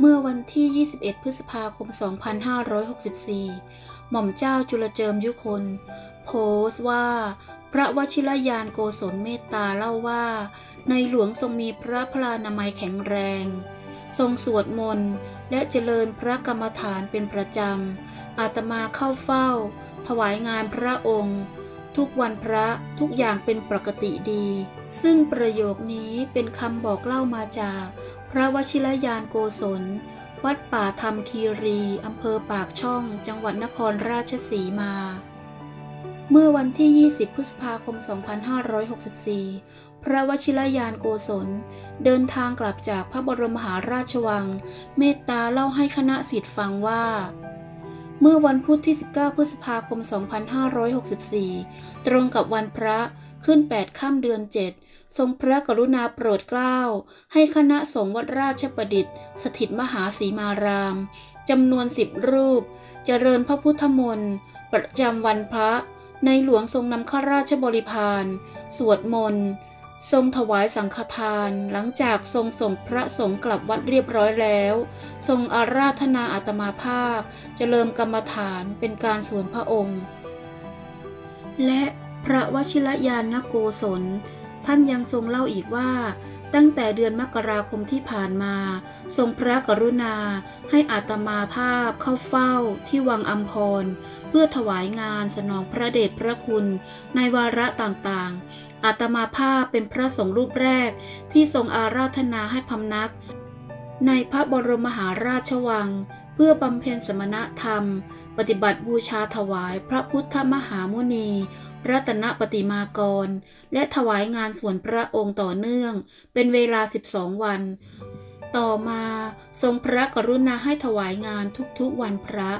เมื่อวันที่ 21 พฤษภาคม 2564 หม่อมเจ้าจุลเจิมยุคน โพสต์ว่า พระวชิรยานโกศลเมตตาเล่าว่า ในหลวงทรงมีพระพลานามัยแข็งแรง ทรงสวดมนต์และเจริญพระกรรมฐานเป็นประจำ อาตมาเข้าเฝ้า ถวายงานพระองค์ ทุกวันพระทุกอย่างเป็นปกติดี ซึ่งประโยคนี้เป็นคำบอกเล่ามาจาก พระวชิรยานโกศล วัดป่าธรรมคีรีอำเภอปากช่อง จังหวัดนครราชสีมา เมื่อวันที่ 20 พฤษภาคม 2564 พระวชิรยานโกศล เดินทางกลับจากพระบรมมหาราชวัง เมตตาเล่าให้คณะสิทธิ์ฟังว่าเมื่อวันพุธที่ 19 พฤษภาคม 2564 ตรงกับวันพระ ขึ้น8ค่ำเดือน7ทรงพระกรุณาโปรดเกล้า ให้คณะสงฆ์วัดราชประดิษฐ์ สถิตมหาสีมารามจำนวนสิบรูป เจริญพระพุทธมนต์ ประจำวันพระ ในหลวงทรงนำข้าราชบริพาร สวดมนต์ทรงถวายสังฆทาน หลังจากทรงส่งพระสงฆ์กลับวัดเรียบร้อยแล้ว ทรงอาราธนาอาตมาภาพ เจริญกรรมฐานเป็นการส่วนพระองค์ และ พระวชิรยานนโกศล ท่านยังทรงเล่าอีกว่า ตั้งแต่เดือนมกราคมที่ผ่านมา ทรงพระกรุณาให้อาตมาภาพเข้าเฝ้าที่วังอัมพร เพื่อถวายงานสนองพระเดชพระคุณในวาระต่างๆอาตมาภาพเป็นพระสงฆ์รูปแรกที่ทรงอาราธนาให้พำนัก ในพระบรมมหาราชวัง เพื่อบำเพ็ญสมณธรรม ปฏิบัติบูชาถวายพระพุทธมหามุนี รัตนปฏิมากร และถวายงานส่วนพระองค์ต่อเนื่อง เป็นเวลา 12 วัน ต่อมาทรงพระกรุณาให้ถวายงานทุกๆวันพระ